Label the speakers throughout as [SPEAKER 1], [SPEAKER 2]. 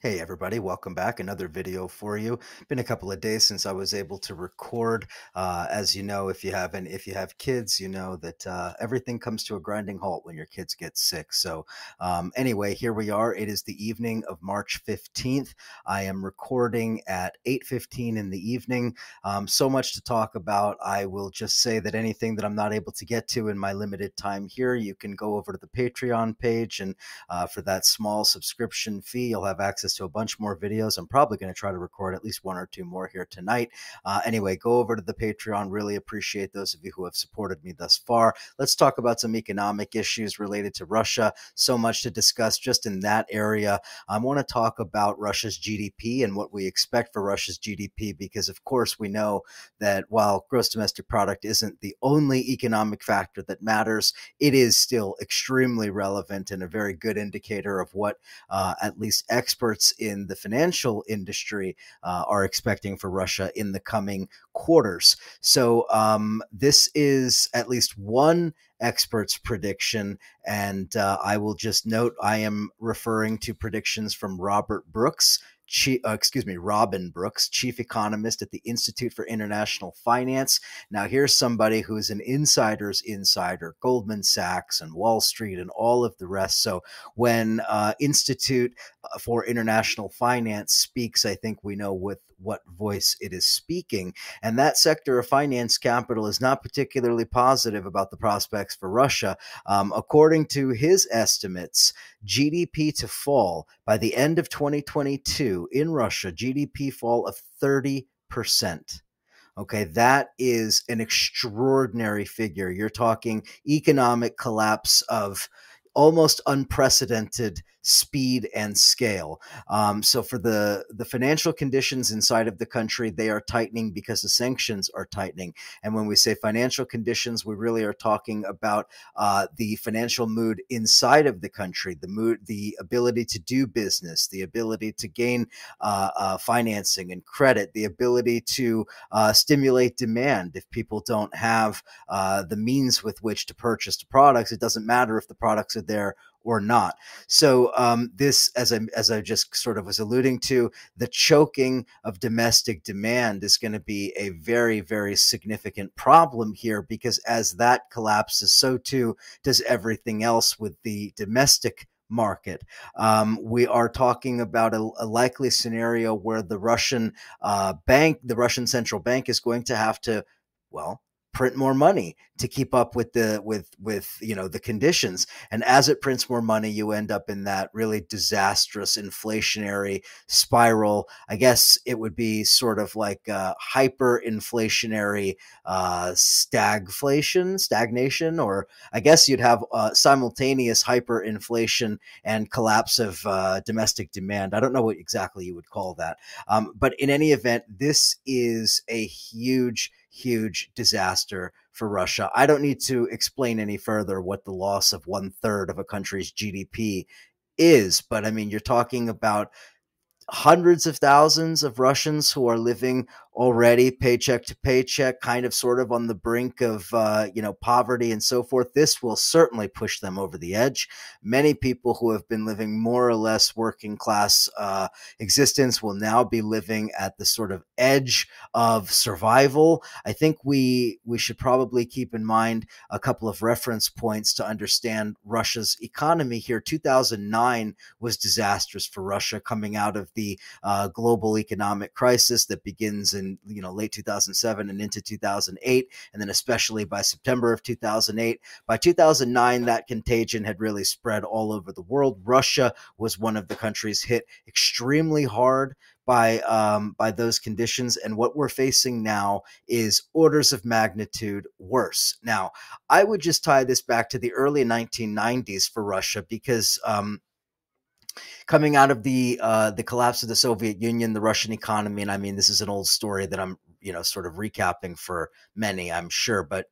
[SPEAKER 1] Hey everybody, welcome back. Another video for you. Been a couple of days since I was able to record. Uh, as you know, if you have and if you have kids, you know that uh, everything comes to a grinding halt when your kids get sick. So um, anyway, here we are. It is the evening of March 15th. I am recording at 8:15 in the evening. Um, so much to talk about. I will just say that anything that I'm not able to get to in my limited time here, you can go over to the Patreon page, and uh, for that small subscription fee, you'll have access access to a bunch more videos. I'm probably going to try to record at least one or two more here tonight. Uh, anyway, go over to the Patreon. Really appreciate those of you who have supported me thus far. Let's talk about some economic issues related to Russia. So much to discuss just in that area. I want to talk about Russia's GDP and what we expect for Russia's GDP because, of course, we know that while gross domestic product isn't the only economic factor that matters, it is still extremely relevant and a very good indicator of what uh, at least experts experts in the financial industry uh, are expecting for Russia in the coming quarters. So um, this is at least one expert's prediction. And uh, I will just note I am referring to predictions from Robert Brooks, Chief, uh, excuse me, Robin Brooks, chief economist at the Institute for International Finance. Now, here's somebody who is an insider's insider, Goldman Sachs and Wall Street and all of the rest. So, when uh, Institute for International Finance speaks, I think we know with what voice it is speaking. And that sector of finance capital is not particularly positive about the prospects for Russia. Um, according to his estimates, GDP to fall by the end of 2022 in Russia, GDP fall of 30%. Okay, that is an extraordinary figure. You're talking economic collapse of almost unprecedented speed and scale. Um, so for the the financial conditions inside of the country, they are tightening because the sanctions are tightening. And when we say financial conditions, we really are talking about uh, the financial mood inside of the country, the mood, the ability to do business, the ability to gain uh, uh, financing and credit, the ability to uh, stimulate demand. If people don't have uh, the means with which to purchase the products, it doesn't matter if the products are there or not. So um, this, as I as I just sort of was alluding to, the choking of domestic demand is going to be a very very significant problem here because as that collapses, so too does everything else with the domestic market. Um, we are talking about a, a, likely scenario where the Russian uh, bank, the Russian central bank, is going to have to, well, print more money to keep up with the with with you know the conditions. And as it prints more money you end up in that really disastrous inflationary spiral. I guess it would be sort of like hyperinflationary uh, stagflation stagnation or i guess you'd have uh, simultaneous hyperinflation and collapse of uh, domestic demand. I don't know what exactly you would call that. Um, but in any event this is a huge huge disaster for Russia. I don't need to explain any further what the loss of one third of a country's GDP is, but I mean, you're talking about hundreds of thousands of Russians who are living already paycheck to paycheck, kind of sort of on the brink of uh, you know poverty and so forth. This will certainly push them over the edge. Many people who have been living more or less working class uh, existence will now be living at the sort of edge of survival. I think we we should probably keep in mind a couple of reference points to understand Russia's economy here. 2009 was disastrous for Russia coming out of the uh, global economic crisis that begins in you know late 2007 and into 2008 and then especially by September of 2008 by 2009 that contagion had really spread all over the world Russia was one of the countries hit extremely hard by um, by those conditions. And what we're facing now is orders of magnitude worse. Now, I would just tie this back to the early 1990s for Russia because. Um, coming out of the uh, the collapse of the Soviet Union, the Russian economy, and I mean this is an old story that I'm you know sort of recapping for many, I'm sure, but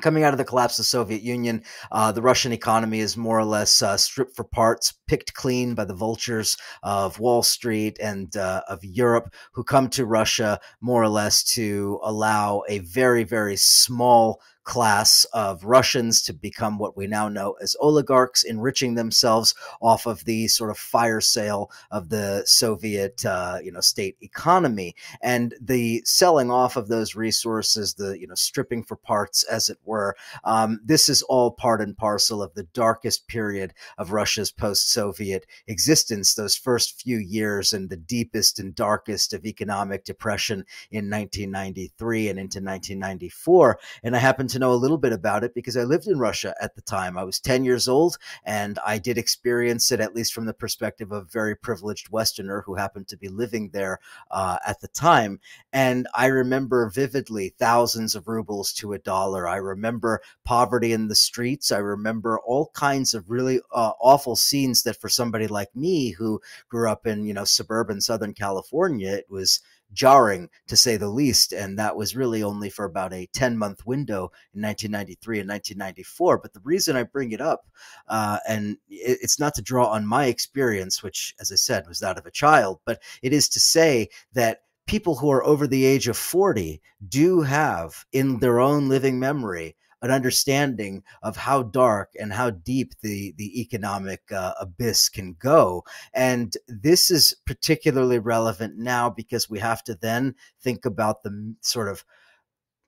[SPEAKER 1] coming out of the collapse of the Soviet Union, uh, the Russian economy is more or less uh, stripped for parts, picked clean by the vultures of Wall Street and uh, of Europe, who come to Russia more or less to allow a very, very small class of Russians to become what we now know as oligarchs, enriching themselves off of the sort of fire sale of the Soviet, uh, you know, state economy and the selling off of those resources, the you know stripping for parts, as it were. Um, this is all part and parcel of the darkest period of Russia's post-Soviet existence. Those first few years and the deepest and darkest of economic depression in 1993 and into 1994. And I happen to know a little bit about it because I lived in Russia at the time. I was 10 years old and I did experience it, at least from the perspective of a very privileged Westerner who happened to be living there uh, at the time. And I remember vividly thousands of rubles to a dollar. I remember poverty in the streets. I remember all kinds of really uh, awful scenes that for somebody like me who grew up in, you know, suburban Southern California, it was jarring to say the least. And that was really only for about a 10 month window in 1993 and 1994. But the reason I bring it up, uh, and it's not to draw on my experience, which, as I said, was that of a child, but it is to say that people who are over the age of 40 do have in their own living memory an understanding of how dark and how deep the the economic uh, abyss can go. And this is particularly relevant now because we have to then think about the sort of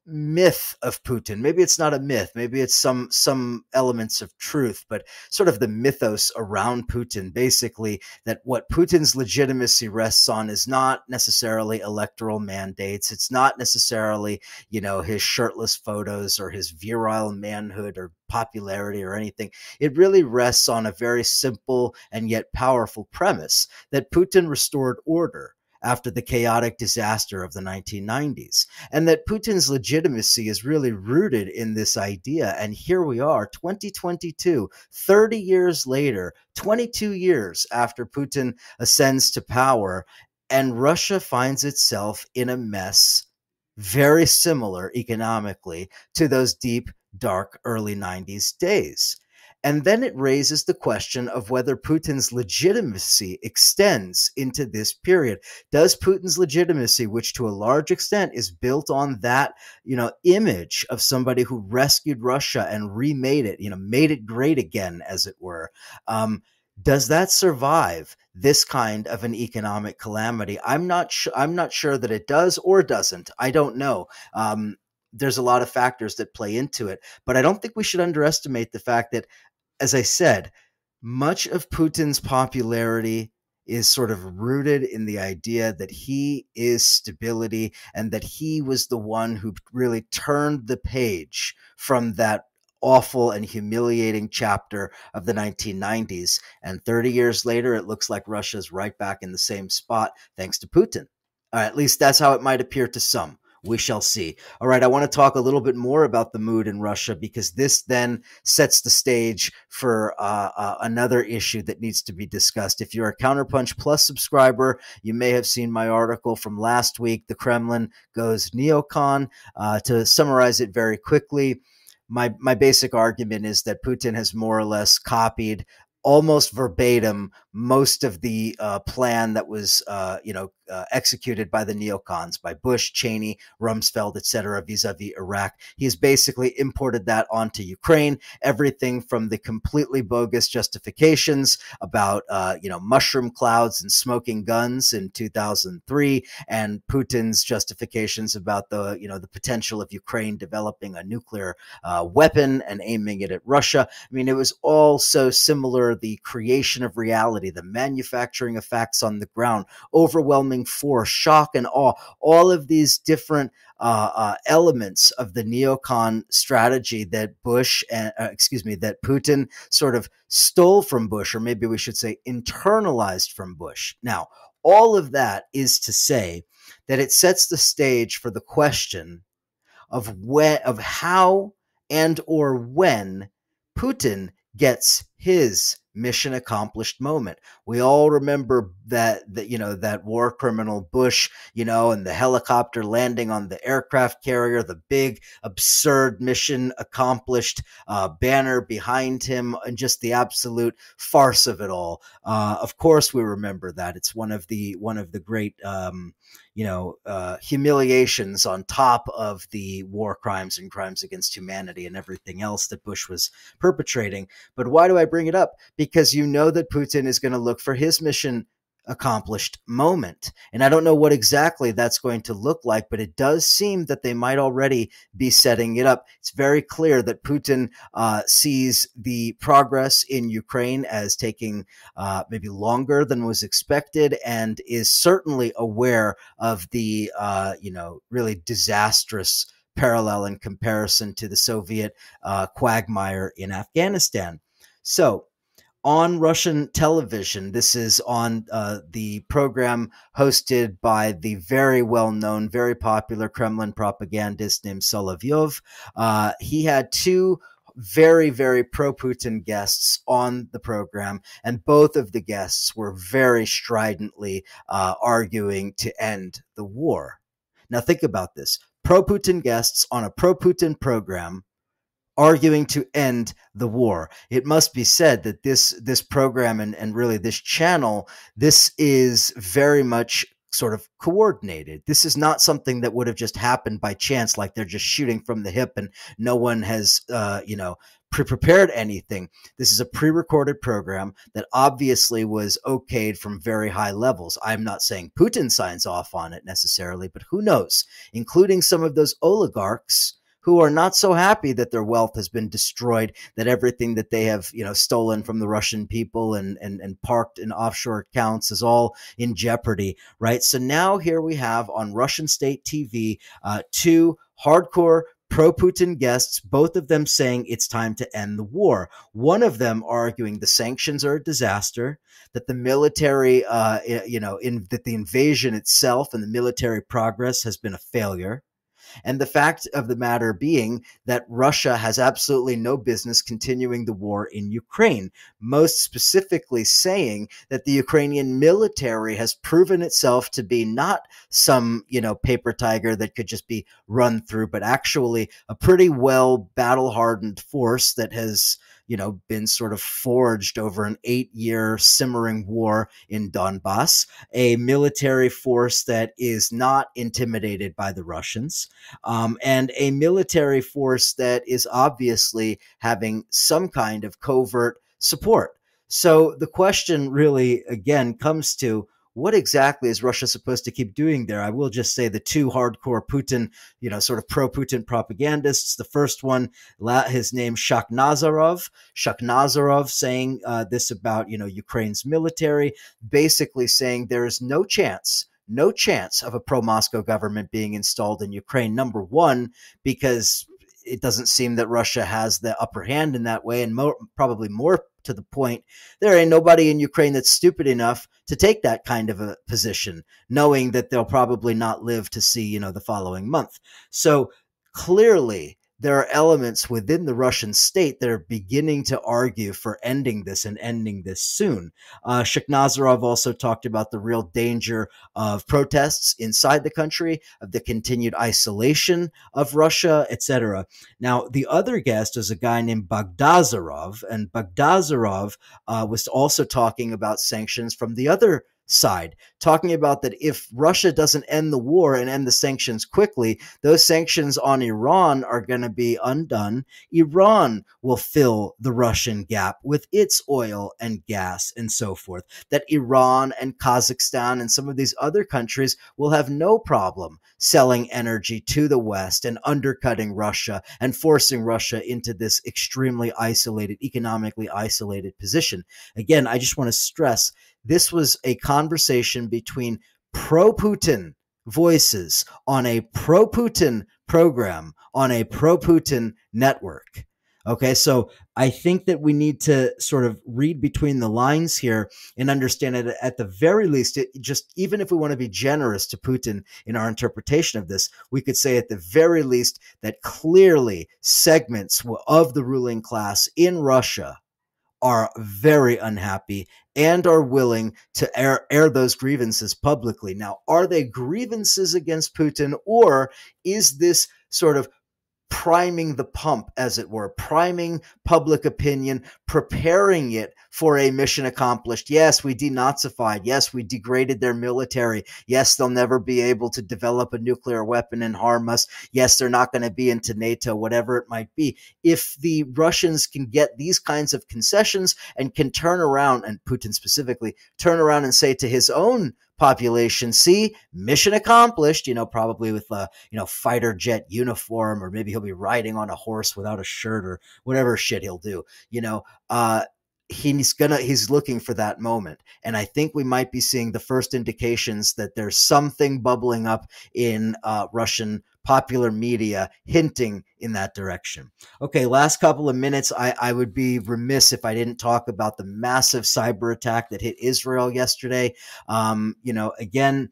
[SPEAKER 1] myth of Putin. Maybe it's not a myth. Maybe it's some some elements of truth, but sort of the mythos around Putin. Basically, that what Putin's legitimacy rests on is not necessarily electoral mandates. It's not necessarily you know his shirtless photos or his virile manhood or popularity or anything. It really rests on a very simple and yet powerful premise that Putin restored order after the chaotic disaster of the 1990s. And that Putin's legitimacy is really rooted in this idea. And here we are, 2022, 30 years later, 22 years after Putin ascends to power, and Russia finds itself in a mess very similar economically to those deep, dark early 90s days. And then it raises the question of whether Putin's legitimacy extends into this period. Does Putin's legitimacy, which to a large extent is built on that, you know, image of somebody who rescued Russia and remade it, you know, made it great again, as it were, um, does that survive this kind of an economic calamity? I'm not sure. I'm not sure that it does or doesn't. I don't know. Um, there's a lot of factors that play into it, but I don't think we should underestimate the fact that as I said, much of Putin's popularity is sort of rooted in the idea that he is stability and that he was the one who really turned the page from that awful and humiliating chapter of the 1990s. And 30 years later, it looks like Russia's right back in the same spot thanks to Putin. Or at least that's how it might appear to some we shall see. All right, I want to talk a little bit more about the mood in Russia because this then sets the stage for uh, uh, another issue that needs to be discussed. If you're a Counterpunch Plus subscriber, you may have seen my article from last week. The Kremlin goes neocon. Uh, to summarize it very quickly, my my basic argument is that Putin has more or less copied almost verbatim most of the uh, plan that was, uh, you know, uh, executed by the neocons, by Bush, Cheney, Rumsfeld, etc., vis-a-vis Iraq. He's basically imported that onto Ukraine. Everything from the completely bogus justifications about, uh, you know, mushroom clouds and smoking guns in 2003, and Putin's justifications about the, you know, the potential of Ukraine developing a nuclear uh, weapon and aiming it at Russia. I mean, it was all so similar. The creation of reality reality, the manufacturing of facts on the ground, overwhelming force, shock and awe, all of these different uh, uh, elements of the neocon strategy that Bush and uh, excuse me that Putin sort of stole from Bush, or maybe we should say internalized from Bush. Now, all of that is to say that it sets the stage for the question of when, of how and or when Putin gets his mission accomplished moment. We all remember that that you know that war criminal Bush, you know, and the helicopter landing on the aircraft carrier, the big absurd mission accomplished uh, banner behind him, and just the absolute farce of it all. Uh, of course, we remember that. It's one of the one of the great. Um, you know, uh, humiliations on top of the war crimes and crimes against humanity and everything else that Bush was perpetrating. But why do I bring it up? Because you know that Putin is going to look for his mission accomplished moment. And I don't know what exactly that's going to look like, but it does seem that they might already be setting it up. It's very clear that Putin uh, sees the progress in Ukraine as taking uh, maybe longer than was expected and is certainly aware of the, uh, you know, really disastrous parallel in comparison to the Soviet uh, quagmire in Afghanistan. So, on Russian television. This is on uh, the program hosted by the very well known, very popular Kremlin propagandist named Solovyov. Uh, he had two very, very pro Putin guests on the program, and both of the guests were very stridently uh, arguing to end the war. Now, think about this pro Putin guests on a pro Putin program arguing to end the war. It must be said that this this program and, and really this channel, this is very much sort of coordinated. This is not something that would have just happened by chance, like they're just shooting from the hip and no one has, uh, you know, pre-prepared anything. This is a pre-recorded program that obviously was okayed from very high levels. I'm not saying Putin signs off on it necessarily, but who knows, including some of those oligarchs who are not so happy that their wealth has been destroyed, that everything that they have, you know, stolen from the Russian people and, and, and parked in offshore accounts is all in jeopardy, right? So now here we have on Russian state TV uh, two hardcore pro Putin guests, both of them saying it's time to end the war. One of them arguing the sanctions are a disaster, that the military, uh, you know, in, that the invasion itself and the military progress has been a failure. And the fact of the matter being that Russia has absolutely no business continuing the war in Ukraine, most specifically saying that the Ukrainian military has proven itself to be not some, you know, paper tiger that could just be run through, but actually a pretty well battle hardened force that has you know, been sort of forged over an eight year simmering war in Donbass, a military force that is not intimidated by the Russians, um, and a military force that is obviously having some kind of covert support. So the question really, again, comes to what exactly is Russia supposed to keep doing there? I will just say the two hardcore Putin, you know, sort of pro Putin propagandists. The first one, his name Shakhnazarov. Shakhnazarov saying uh, this about, you know, Ukraine's military, basically saying there is no chance no chance of a pro Moscow government being installed in Ukraine. Number one, because it doesn't seem that Russia has the upper hand in that way, and more, probably more to the point, there ain't nobody in Ukraine that's stupid enough to take that kind of a position, knowing that they'll probably not live to see, you know, the following month. So clearly, there are elements within the Russian state that are beginning to argue for ending this and ending this soon. Uh, also talked about the real danger of protests inside the country, of the continued isolation of Russia, etc. Now, the other guest is a guy named Bagdasarov, and Bagdasarov uh, was also talking about sanctions from the other side, talking about that if Russia doesn't end the war and end the sanctions quickly, those sanctions on Iran are going to be undone. Iran will fill the Russian gap with its oil and gas and so forth. That Iran and Kazakhstan and some of these other countries will have no problem selling energy to the West and undercutting Russia and forcing Russia into this extremely isolated, economically isolated position. Again, I just want to stress this was a conversation between pro Putin voices on a pro Putin program on a pro Putin network. Okay, so I think that we need to sort of read between the lines here and understand it at the very least. It just even if we want to be generous to Putin in our interpretation of this, we could say at the very least that clearly segments of the ruling class in Russia are very unhappy and are willing to air, air those grievances publicly. Now, are they grievances against Putin, or is this sort of priming the pump, as it were, priming public opinion, preparing it for a mission accomplished. Yes, we denazified. Yes, we degraded their military. Yes, they'll never be able to develop a nuclear weapon and harm us. Yes, they're not going to be into NATO, whatever it might be. If the Russians can get these kinds of concessions and can turn around, and Putin specifically, turn around and say to his own population. See, mission accomplished, you know, probably with a, you know, fighter jet uniform, or maybe he'll be riding on a horse without a shirt or whatever shit he'll do, you know. Uh, he's gonna he's looking for that moment and i think we might be seeing the first indications that there's something bubbling up in uh, russian popular media hinting in that direction. Okay, last couple of minutes. I, I would be remiss if I didn't talk about the massive cyber attack that hit Israel yesterday. Um, you know, again,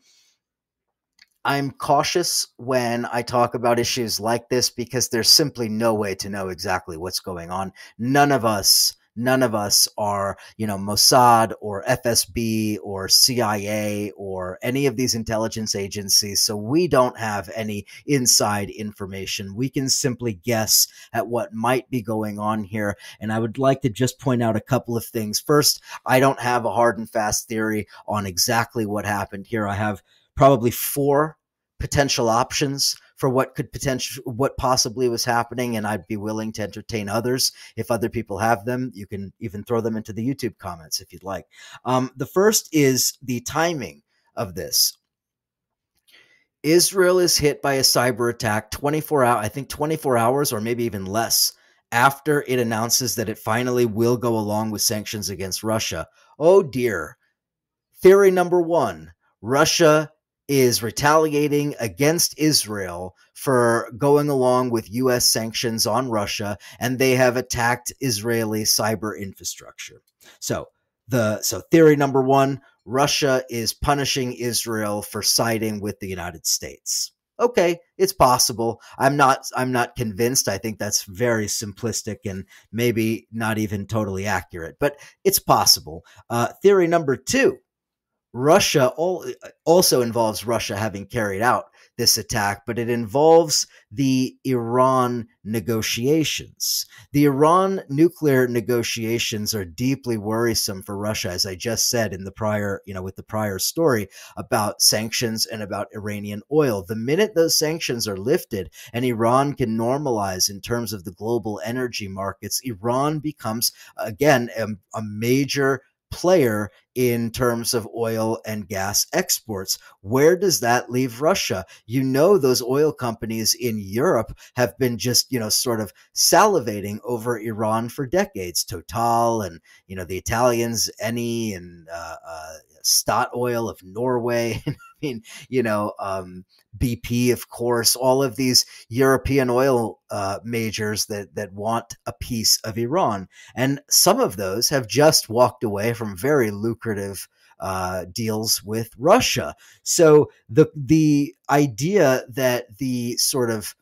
[SPEAKER 1] I'm cautious when I talk about issues like this because there's simply no way to know exactly what's going on. None of us none of us are, you know, Mossad or FSB or CIA or any of these intelligence agencies. So we don't have any inside information. We can simply guess at what might be going on here. And I would like to just point out a couple of things. First, I don't have a hard and fast theory on exactly what happened here. I have probably four potential options for what could potentially what possibly was happening and I'd be willing to entertain others. If other people have them you can even throw them into the YouTube comments if you'd like. Um, the first is the timing of this. Israel is hit by a cyber attack 24 hours I think 24 hours or maybe even less after it announces that it finally will go along with sanctions against Russia. Oh dear. Theory number 1 Russia is retaliating against Israel for going along with US sanctions on Russia and they have attacked Israeli cyber infrastructure. So, the so theory number 1, Russia is punishing Israel for siding with the United States. Okay, it's possible. I'm not I'm not convinced. I think that's very simplistic and maybe not even totally accurate, but it's possible. Uh, theory number 2, Russia also involves Russia having carried out this attack, but it involves the Iran negotiations. The Iran nuclear negotiations are deeply worrisome for Russia, as I just said in the prior, you know, with the prior story about sanctions and about Iranian oil. The minute those sanctions are lifted and Iran can normalize in terms of the global energy markets, Iran becomes again a, a major player in terms of oil and gas exports. Where does that leave Russia? You know, those oil companies in Europe have been just, you know, sort of salivating over Iran for decades. Total and, you know, the Italians, Eni and uh, uh, Statoil of Norway. I mean, you know, um, BP, of course, all of these European oil uh, majors that that want a piece of Iran, and some of those have just walked away from very lucrative uh, deals with Russia. So the the idea that the sort of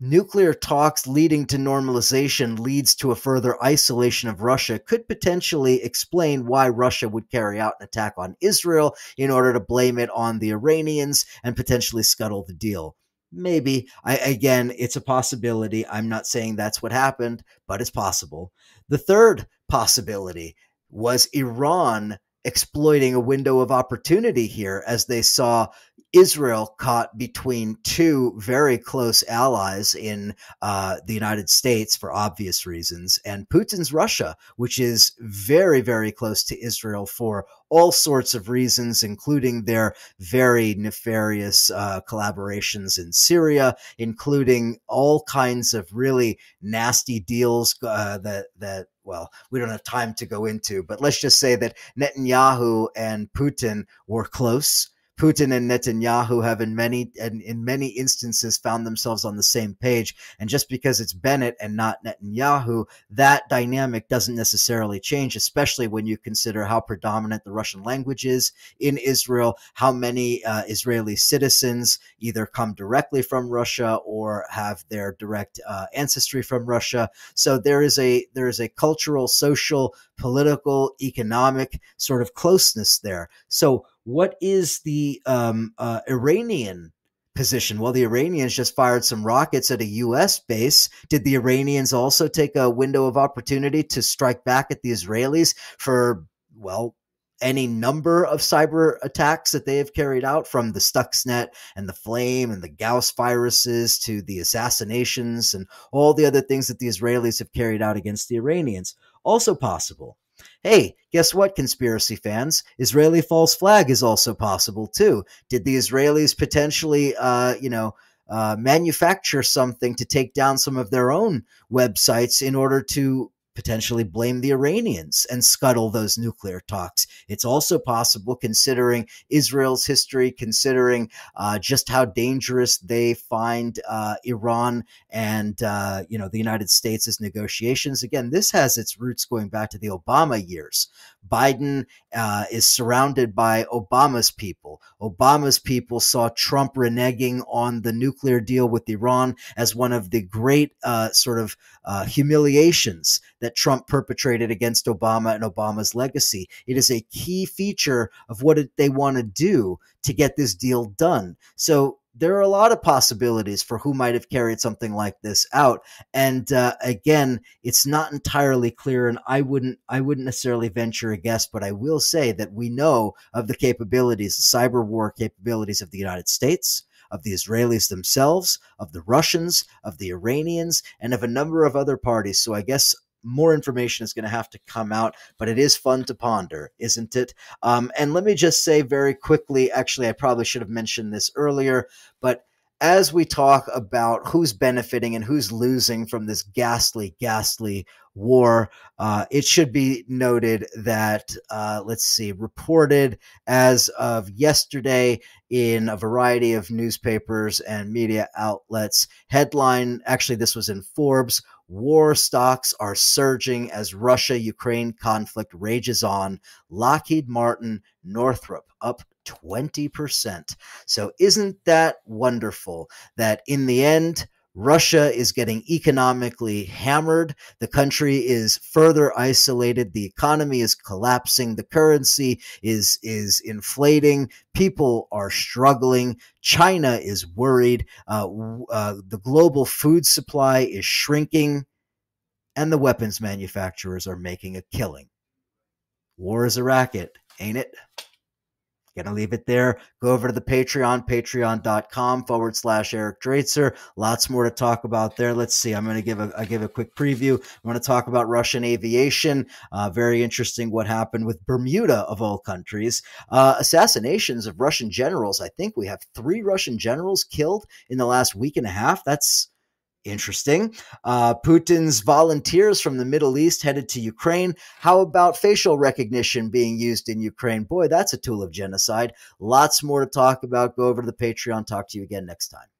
[SPEAKER 1] nuclear talks leading to normalization leads to a further isolation of Russia could potentially explain why Russia would carry out an attack on Israel in order to blame it on the Iranians and potentially scuttle the deal. Maybe. I again, it's a possibility. I'm not saying that's what happened, but it's possible. The third possibility was Iran exploiting a window of opportunity here as they saw Israel caught between two very close allies in uh, the United States for obvious reasons, and Putin's Russia, which is very, very close to Israel for all sorts of reasons, including their very nefarious uh, collaborations in Syria, including all kinds of really nasty deals uh, that that well, we don't have time to go into, but let's just say that Netanyahu and Putin were close Putin and Netanyahu have in many and in many instances found themselves on the same page. And just because it's Bennett and not Netanyahu, that dynamic doesn't necessarily change, especially when you consider how predominant the Russian language is in Israel, how many uh, Israeli citizens either come directly from Russia or have their direct uh, ancestry from Russia. So there is a there is a cultural, social, political, economic sort of closeness there. So what is the um, uh, Iranian position? Well, the Iranians just fired some rockets at a U.S. base. Did the Iranians also take a window of opportunity to strike back at the Israelis for, well, any number of cyber attacks that they have carried out from the Stuxnet and the Flame and the Gauss viruses to the assassinations and all the other things that the Israelis have carried out against the Iranians. Also possible. Hey, guess what, conspiracy fans? Israeli false flag is also possible too. Did the Israelis potentially, uh, you know, uh, manufacture something to take down some of their own websites in order to potentially blame the Iranians and scuttle those nuclear talks. It's also possible, considering Israel's history, considering uh, just how dangerous they find uh, Iran and uh, you know the United States' negotiations. Again, this has its roots going back to the Obama years. Biden uh, is surrounded by Obama's people. Obama's people saw Trump reneging on the nuclear deal with Iran as one of the great uh, sort of uh, humiliations that Trump perpetrated against Obama and Obama's legacy. It is a key feature of what they want to do to get this deal done. So there are a lot of possibilities for who might have carried something like this out and uh, again it's not entirely clear and i wouldn't i wouldn't necessarily venture a guess but i will say that we know of the capabilities the cyber war capabilities of the united states of the Israelis themselves, of the Russians, of the Iranians, and of a number of other parties. So I guess more information is going to have to come out, but it is fun to ponder, isn't it? Um, and let me just say very quickly actually, I probably should have mentioned this earlier, but as we talk about who's benefiting and who's losing from this ghastly, ghastly war, uh, it should be noted that, uh, let's see, reported as of yesterday in a variety of newspapers and media outlets. Headline, actually, this was in Forbes War stocks are surging as Russia Ukraine conflict rages on. Lockheed Martin, Northrop up 20%. So, isn't that wonderful that in the end, Russia is getting economically hammered. The country is further isolated. The economy is collapsing. The currency is, is inflating. People are struggling. China is worried. Uh, uh, the global food supply is shrinking. And the weapons manufacturers are making a killing. War is a racket, ain't it? Gonna leave it there. Go over to the Patreon, patreon.com forward slash Eric Draitser. Lots more to talk about there. Let's see. I'm gonna give a I give a quick preview. I want to talk about Russian aviation. Uh, very interesting what happened with Bermuda of all countries. Uh, assassinations of Russian generals. I think we have three Russian generals killed in the last week and a half. That's Interesting. Uh, Putin's volunteers from the Middle East headed to Ukraine. How about facial recognition being used in Ukraine? Boy, that's a tool of genocide. Lots more to talk about. Go over to the Patreon. Talk to you again next time.